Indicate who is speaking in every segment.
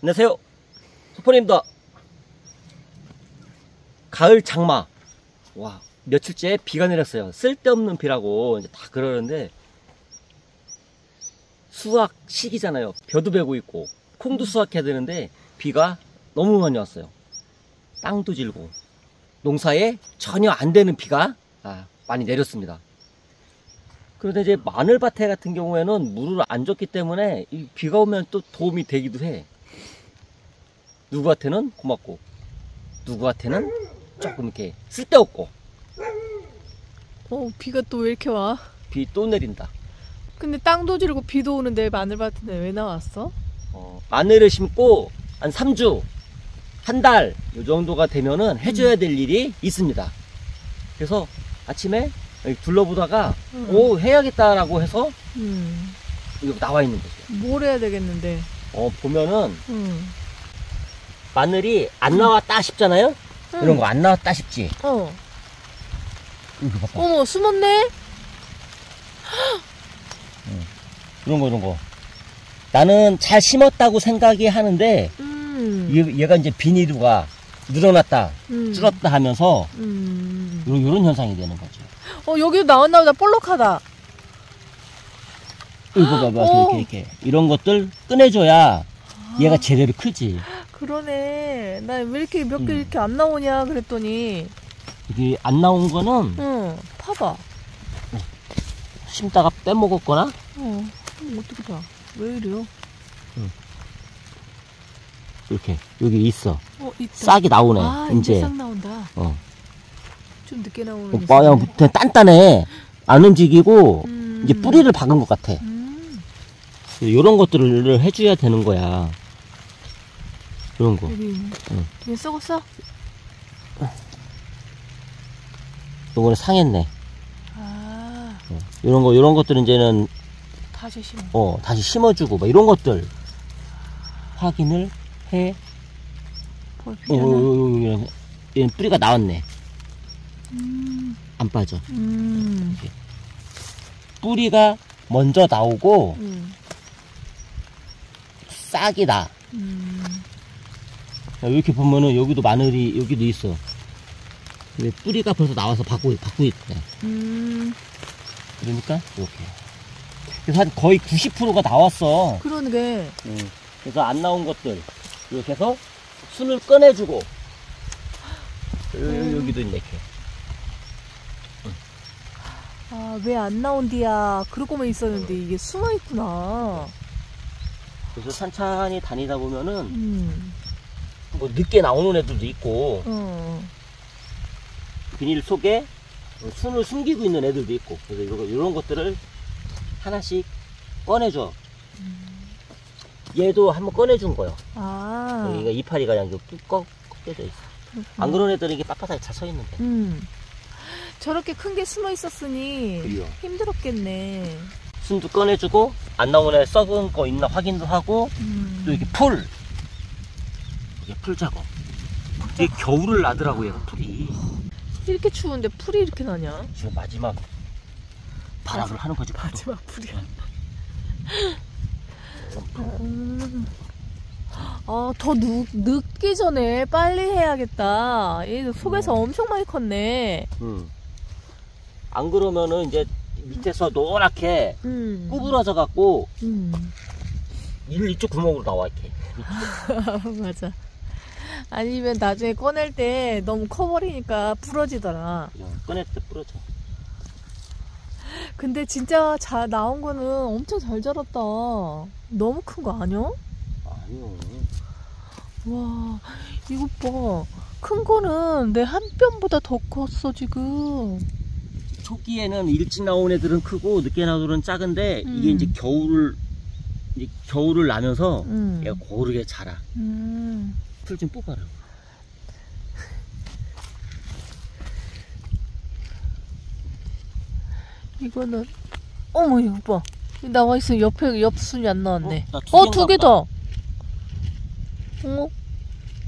Speaker 1: 안녕하세요. 소포님입니다. 가을 장마. 와, 며칠째 비가 내렸어요. 쓸데없는 비라고 이제 다 그러는데 수확 시기잖아요. 벼도 베고 있고 콩도 수확해야 되는데 비가 너무 많이 왔어요. 땅도 질고 농사에 전혀 안 되는 비가 아, 많이 내렸습니다. 그런데 이제 마늘밭에 같은 경우에는 물을 안 줬기 때문에 이 비가 오면 또 도움이 되기도 해. 누구한테는 고맙고 누구한테는 조금 이렇게 쓸데없고
Speaker 2: 어, 비가 또 왜 이렇게 와?
Speaker 1: 비 또 내린다.
Speaker 2: 근데 땅도 지르고 비도 오는데 마늘밭인데 왜 나왔어?
Speaker 1: 어, 마늘을 심고 한 3주, 한 달, 요 정도가 되면은 해줘야 될 일이 있습니다. 그래서 아침에 여기 둘러보다가,
Speaker 2: 음.
Speaker 1: 오, 해야겠다라고 해서
Speaker 2: 음,
Speaker 1: 여기 나와 있는 거죠.
Speaker 2: 뭘 해야 되겠는데.
Speaker 1: 어, 보면은
Speaker 2: 음.
Speaker 1: 마늘이 안 나왔다 싶잖아요?
Speaker 2: 음.
Speaker 1: 이런 거 안 나왔다 싶지?
Speaker 2: 어,
Speaker 1: 이거 봐봐.
Speaker 2: 어머, 숨었네?
Speaker 1: 이런 거, 이런 거. 나는 잘 심었다고 생각이 하는데,
Speaker 2: 음.
Speaker 1: 얘, 얘가 이제 비닐류가 늘어났다,
Speaker 2: 음.
Speaker 1: 줄었다 하면서,
Speaker 2: 음.
Speaker 1: 이런, 이런 현상이 되는 거죠.
Speaker 2: 어, 여기도 나왔나 보다. 볼록하다.
Speaker 1: 이거 봐봐,
Speaker 2: 어.
Speaker 1: 이렇게, 이렇게. 이런 것들 꺼내줘야 얘가 제대로 크지.
Speaker 2: 그러네. 나 왜 이렇게 몇개
Speaker 1: 음.
Speaker 2: 이렇게 안 나오냐 그랬더니.
Speaker 1: 이게 안 나온 거는
Speaker 2: 응, 파봐.
Speaker 1: 심다가 빼먹었거나,
Speaker 2: 어, 음, 어떻게 봐. 왜 이래요?
Speaker 1: 이렇게, 여기 있어.
Speaker 2: 어, 있다.
Speaker 1: 싹이 나오네,
Speaker 2: 아, 이제
Speaker 1: 이제.
Speaker 2: 싹 나온다.
Speaker 1: 어.
Speaker 2: 좀 늦게 나오는 게
Speaker 1: 오빠, 야,
Speaker 2: 있었네.
Speaker 1: 되게 단단해. 안 움직이고,
Speaker 2: 음.
Speaker 1: 이제 뿌리를 박은 것 같아.
Speaker 2: 음.
Speaker 1: 이런 것들을 해줘야 되는 거야. 이런 거.
Speaker 2: 여기 있네.
Speaker 1: 응.
Speaker 2: 얘 썩었어?
Speaker 1: 요거는 상했네.
Speaker 2: 아,
Speaker 1: 어. 이런 거, 이런 것들은 이제는,
Speaker 2: 다시 심어.
Speaker 1: 어, 다시 심어주고, 막 이런 것들 확인을 해.
Speaker 2: 볼
Speaker 1: 어,
Speaker 2: 요,
Speaker 1: 요, 요, 얘는 뿌리가 나왔네.
Speaker 2: 음,
Speaker 1: 안 빠져.
Speaker 2: 음,
Speaker 1: 뿌리가 먼저 나오고,
Speaker 2: 음,
Speaker 1: 싹이 나.
Speaker 2: 음.
Speaker 1: 야, 이렇게 보면은 여기도 마늘이 여기도 있어. 근데 뿌리가 벌써 나와서 받고 받고 있네.
Speaker 2: 음,
Speaker 1: 그러니까 이렇게. 그래서 한 거의 90%가 나왔어.
Speaker 2: 그러는 게,
Speaker 1: 음. 그래서 안 나온 것들 이렇게 해서 순을 꺼내주고 요- 요- 여기도 이렇게.
Speaker 2: 아, 왜 안 나온디야. 그러고만 있었는데 이게 숨어 있구나.
Speaker 1: 그래서 천천히 다니다 보면은
Speaker 2: 음,
Speaker 1: 뭐 늦게 나오는 애들도 있고
Speaker 2: 어,
Speaker 1: 비닐 속에 순을 숨기고 있는 애들도 있고 그래서 이런 것들을 하나씩 꺼내줘. 얘도 한번 꺼내준 거요.
Speaker 2: 아,
Speaker 1: 여기가 이파리가 그냥 꺾, 꺾여져 있어. 안 그런 애들은 이게 빳빳하게 잘 서 있는데.
Speaker 2: 음. 저렇게 큰 게 숨어 있었으니
Speaker 1: 그래요.
Speaker 2: 힘들었겠네.
Speaker 1: 순도 꺼내주고, 안 나오는 애 썩은 거 있나 확인도 하고,
Speaker 2: 음.
Speaker 1: 또 이렇게 풀. 이게 풀 작업. 이게 겨울을 나더라고, 얘가 풀이.
Speaker 2: 이렇게 추운데 풀이 이렇게 나냐?
Speaker 1: 지금 마지막 발악을 하는 거지, 바로.
Speaker 2: 마지막 풀이야. 음. 아, 더 늦, 늦기 전에 빨리 해야겠다. 얘 속에서 엄청 많이 컸네.
Speaker 1: 음. 안 그러면은 이제 밑에서 노랗게
Speaker 2: 음.
Speaker 1: 구부러져 갖고,
Speaker 2: 음.
Speaker 1: 일 이쪽 구멍으로 나와, 이렇게.
Speaker 2: 맞아. 아니면 나중에 꺼낼 때 너무 커버리니까 부러지더라.
Speaker 1: 그냥 꺼낼 때 부러져.
Speaker 2: 근데 진짜 잘 나온 거는 엄청 잘 자랐다. 너무 큰 거 아니야?
Speaker 1: 아니요.
Speaker 2: 와, 이것 봐. 큰 거는 내 한 뼘보다 더 컸어, 지금.
Speaker 1: 초기에는 일찍 나온 애들은 크고 늦게 나온 애들은 작은데
Speaker 2: 음.
Speaker 1: 이게 이제 겨울을 이제 겨울을 나면서
Speaker 2: 음.
Speaker 1: 얘가 고르게 자라.
Speaker 2: 음.
Speaker 1: 풀 좀 뽑아라.
Speaker 2: 이거는, 어머, 이거 봐. 나와 있으면 옆에, 옆순이 안 나왔네.
Speaker 1: 어, 나두
Speaker 2: 어,
Speaker 1: 개인가
Speaker 2: 두개
Speaker 1: 보다.
Speaker 2: 더. 어?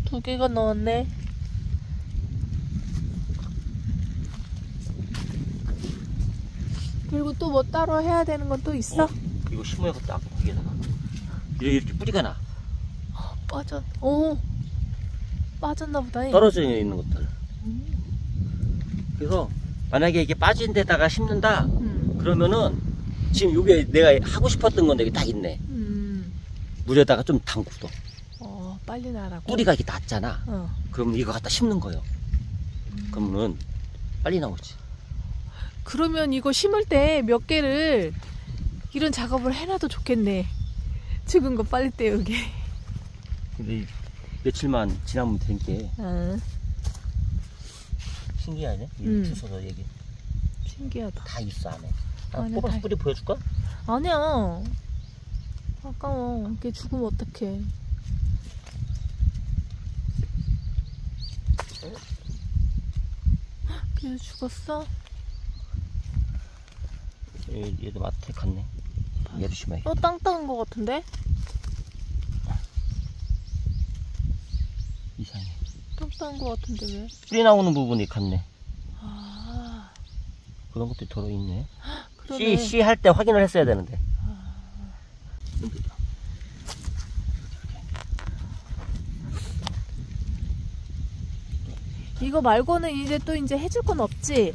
Speaker 2: 두 개가 나왔네. 그리고 또 뭐 따로 해야 되는 건 또 있어?
Speaker 1: 어? 이거 심어야겠다. 아까 거기에다가. 이렇게, 이렇게 뿌리가 나.
Speaker 2: 빠졌, 오. 빠졌나 보다. 잉.
Speaker 1: 떨어져 있는 것들. 그래서 만약에 이게 빠진 데다가 심는다
Speaker 2: 음.
Speaker 1: 그러면은 지금 이게 내가 하고 싶었던 건데 이게 딱 있네.
Speaker 2: 음.
Speaker 1: 물에다가 좀 담그도
Speaker 2: 어, 빨리 나라고.
Speaker 1: 뿌리가 이게 낮잖아.
Speaker 2: 어.
Speaker 1: 그러면 이거 갖다 심는 거예요. 그러면은 빨리 나오지.
Speaker 2: 그러면 이거 심을 때 몇 개를 이런 작업을 해놔도 좋겠네. 죽은 거 빨리 떼우게.
Speaker 1: 근데 이 며칠만 지나면 된게
Speaker 2: 어,
Speaker 1: 신기하네. 이
Speaker 2: 음.
Speaker 1: 주소서 얘기
Speaker 2: 신기하다.
Speaker 1: 다 있어 안에. 아,
Speaker 2: 안에
Speaker 1: 뽑아서
Speaker 2: 다
Speaker 1: 뿌리 보여줄까?
Speaker 2: 아니야. 아까워. 이게 죽으면 어떡해. 걔 죽었어?
Speaker 1: 얘, 얘도 마트에 갔네. 얘도 심해.
Speaker 2: 어, 땅땅한 거 같은데?
Speaker 1: 이상해.
Speaker 2: 땅땅한 거 같은데 왜?
Speaker 1: 뿌리 나오는 부분이 갔네.
Speaker 2: 아,
Speaker 1: 그런 것도 들어있네.
Speaker 2: 그러네.
Speaker 1: 씨, 씨 할 때 확인을 했어야 되는데.
Speaker 2: 이거 말고는 이제 또 이제 해줄 건 없지?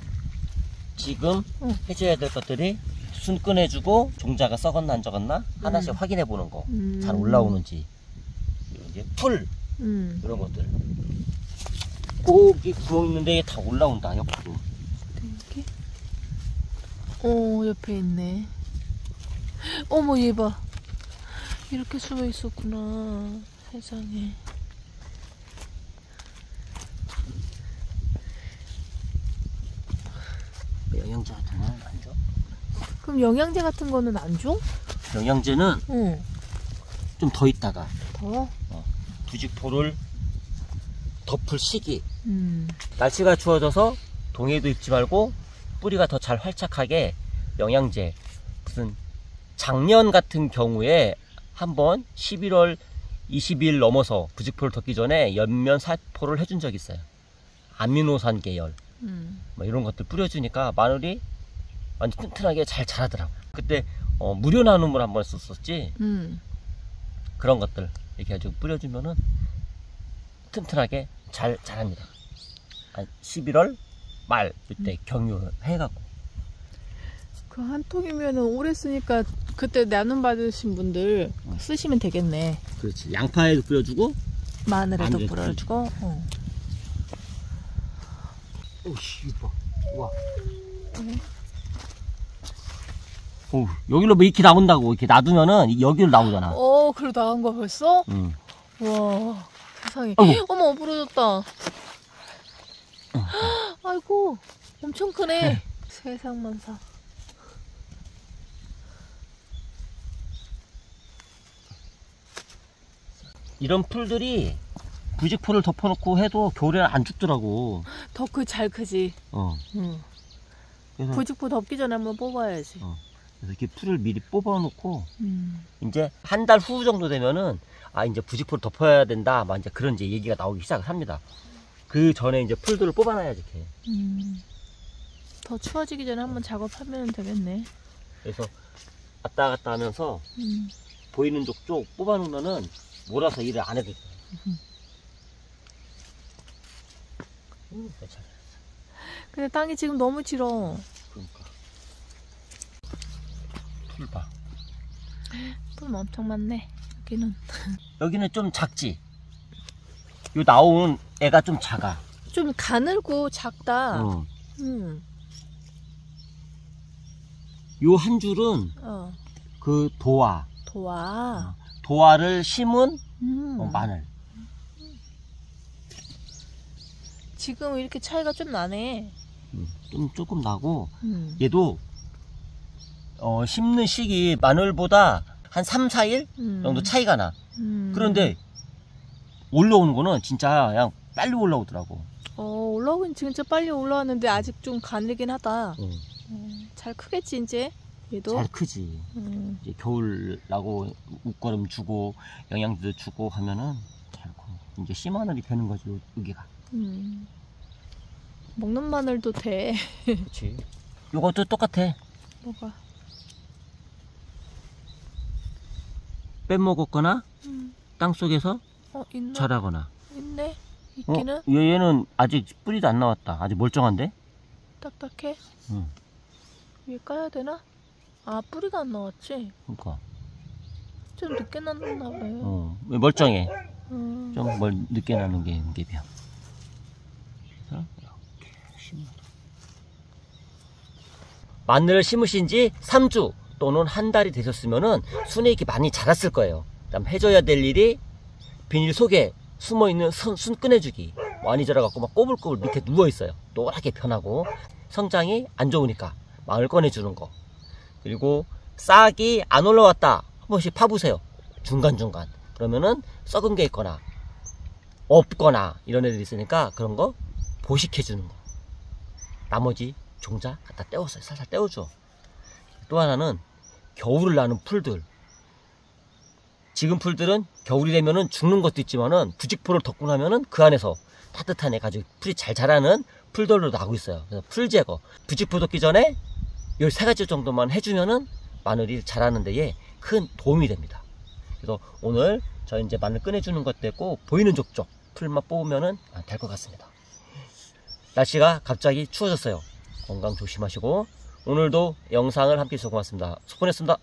Speaker 1: 지금
Speaker 2: 응.
Speaker 1: 해줘야 될 것들이 순 꺼내주고 종자가 썩었나 안 썩었나 하나씩
Speaker 2: 음.
Speaker 1: 확인해 보는 거.
Speaker 2: 음.
Speaker 1: 잘 올라오는지. 이제 풀
Speaker 2: 음.
Speaker 1: 이런 것들. 꼭이 구멍 있는데 다 올라온다 옆으로.
Speaker 2: 이렇게? 어, 옆에 있네. 어머, 얘 봐. 이렇게 숨어 있었구나. 세상에.
Speaker 1: 영양제 같은 거는 안 줘.
Speaker 2: 그럼 영양제 같은 거는 안 줘?
Speaker 1: 영양제는
Speaker 2: 응.
Speaker 1: 좀 더 있다가
Speaker 2: 더?
Speaker 1: 부직포를 덮을 시기.
Speaker 2: 음.
Speaker 1: 날씨가 추워져서 동해도 입지 말고 뿌리가 더 잘 활착하게 영양제 무슨 작년 같은 경우에 한번 11월 20일 넘어서 부직포를 덮기 전에 연면 살포를 해준 적이 있어요. 아미노산 계열
Speaker 2: 음.
Speaker 1: 뭐 이런 것들 뿌려주니까 마늘이 완전 튼튼하게 잘 자라더라고. 그때 어, 무료 나눔을 한번 썼었지.
Speaker 2: 음.
Speaker 1: 그런 것들 이렇게 가지고 뿌려주면은 튼튼하게 잘 자랍니다. 한 11월 말 이때 경유해갖고
Speaker 2: 그 한 통이면은 오래 쓰니까 그때 나눔 받으신 분들
Speaker 1: 응.
Speaker 2: 쓰시면 되겠네.
Speaker 1: 그렇지 양파에도 뿌려주고
Speaker 2: 마늘에도 뿌려주고. 어.
Speaker 1: 오씨 이봐 와 오, 여기로 뭐 이렇게 나온다고 이렇게 놔두면은 여기로 나오잖아.
Speaker 2: 어, 그래 나간 거 벌써?
Speaker 1: 응.
Speaker 2: 와, 세상에.
Speaker 1: 아이고.
Speaker 2: 어머, 부러졌다. 아이고, 엄청 크네. 세상만사.
Speaker 1: 이런 풀들이 부직포를 덮어놓고 해도 겨울에 안 죽더라고.
Speaker 2: 더 크, 잘 크지.
Speaker 1: 어.
Speaker 2: 응.
Speaker 1: 그래서,
Speaker 2: 부직포 덮기 전에 한번 뽑아야지.
Speaker 1: 어. 그래서 이렇게 풀을 미리 뽑아놓고
Speaker 2: 음.
Speaker 1: 이제 한 달 후 정도 되면은 아 이제 부직포를 덮어야 된다 막 이제 그런 이제 얘기가 나오기 시작을 합니다. 그 전에 이제 풀들을 뽑아놔야지 이렇게.
Speaker 2: 음. 더 추워지기 전에 한번 작업하면 되겠네.
Speaker 1: 그래서 왔다 갔다 하면서
Speaker 2: 음.
Speaker 1: 보이는 쪽쪽 뽑아놓으면은 몰아서 일을 안 해도 돼. 음, 괜찮아.
Speaker 2: 근데 땅이 지금 너무 질어.
Speaker 1: 그러니까. 풀 봐.
Speaker 2: 품 엄청 많네. 여기는.
Speaker 1: 여기는 좀 작지. 요 나온 애가 좀 작아.
Speaker 2: 좀 가늘고 작다.
Speaker 1: 어.
Speaker 2: 음.
Speaker 1: 요 한 줄은
Speaker 2: 어.
Speaker 1: 그 도화.
Speaker 2: 도와.
Speaker 1: 도화를 심은
Speaker 2: 음.
Speaker 1: 어, 마늘.
Speaker 2: 지금 이렇게 차이가 좀 나네.
Speaker 1: 음, 좀 조금 나고
Speaker 2: 음.
Speaker 1: 얘도 어, 심는 시기 마늘보다 한 3, 4일
Speaker 2: 음.
Speaker 1: 정도 차이가 나.
Speaker 2: 음.
Speaker 1: 그런데 올라오는 거는 진짜 그냥 빨리 올라오더라고.
Speaker 2: 어, 올라오긴 진짜 빨리 올라왔는데 아직 좀 가늘긴 하다.
Speaker 1: 어,
Speaker 2: 음, 잘 크겠지, 이제. 얘도.
Speaker 1: 잘 크지.
Speaker 2: 음.
Speaker 1: 이제 겨울 나고 웃거름 주고 영양제도 주고 하면은 잘 커. 이제 씨마늘이 되는 거지 요- 여기가.
Speaker 2: 음. 먹는 마늘도 돼.
Speaker 1: 그렇지. 요것도 똑같아.
Speaker 2: 뭐가.
Speaker 1: 빼먹었거나
Speaker 2: 음.
Speaker 1: 땅 속에서
Speaker 2: 어, 있나?
Speaker 1: 자라거나.
Speaker 2: 있네.
Speaker 1: 어,
Speaker 2: 있기는
Speaker 1: 얘- 얘는 아직 뿌리도 안 나왔다. 아직 멀쩡한데?
Speaker 2: 딱딱해.
Speaker 1: 응.
Speaker 2: 위에 까야 되나? 아, 뿌리가 안 나왔지?
Speaker 1: 그러니까.
Speaker 2: 좀 늦게 났나 봐요.
Speaker 1: 어, 멀쩡해.
Speaker 2: 음.
Speaker 1: 좀 멀, 늦게 나는 게 심어. 마늘을 심으신 지 3주 또는 한 달이 되셨으면은 순액이 많이 자랐을 거예요. 그다음 해줘야 될 일이 비닐 속에 숨어 있는 순, 순 꺼내주기. 많이 자라갖고 막 꼬불꼬불 밑에 누워 있어요. 노랗게 변하고 성장이 안 좋으니까 마늘 꺼내주는 거. 그리고 싹이 안 올라왔다. 한 번씩 파보세요. 중간중간. 그러면은 썩은 게 있거나 없거나 이런 애들이 있으니까 그런 거 보식해 주는 거. 나머지 종자 갖다 떼었어요. 살살 떼어줘. 또 하나는 겨울을 나는 풀들. 지금 풀들은 겨울이 되면은 죽는 것도 있지만은 부직포를 덮고 나면은 그 안에서 따뜻해 가지고 풀이 잘 자라는 풀들로 나고 있어요. 그래서 풀 제거. 부직포 덮기 전에 이세 가지 정도만 해주면은 마늘이 자라는 데에 큰 도움이 됩니다. 그래서 오늘 저 이제 마늘 꺼내주는 것 됐고 보이는 족족 풀만 뽑으면은 될 것 같습니다. 날씨가 갑자기 추워졌어요. 건강 조심하시고 오늘도 영상을 함께 해주셔서 고맙습니다. 수고했습니다.